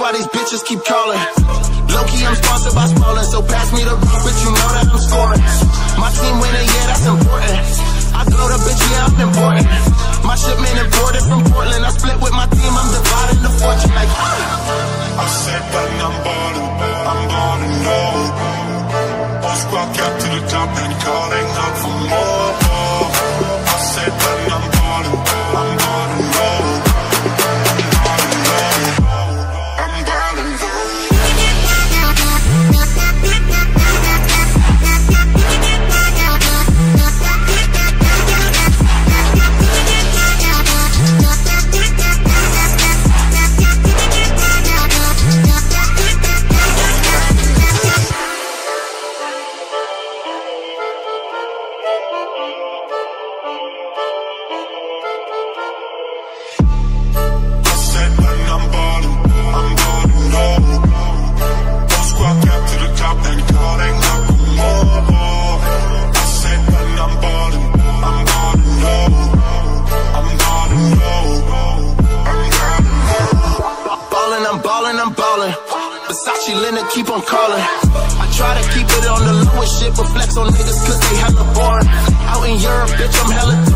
why these bitches keep calling. Low key, I'm sponsored by Spalding, so pass me the rock, but you know that I'm scoring. My team winning, yeah, that's important. I glow the bitch, yeah, I'm important. My shipment imported from Portland. I split with my team, I'm dividing the fortune like. I said that I'm ballin', I'm ballin' low. All squad cap to the top and calling out for more. Ballin'. Versace Leonard keep on calling. I try to keep it on the low and shit, but flex on niggas cause they hella boring. Out in Europe, bitch, I'm hella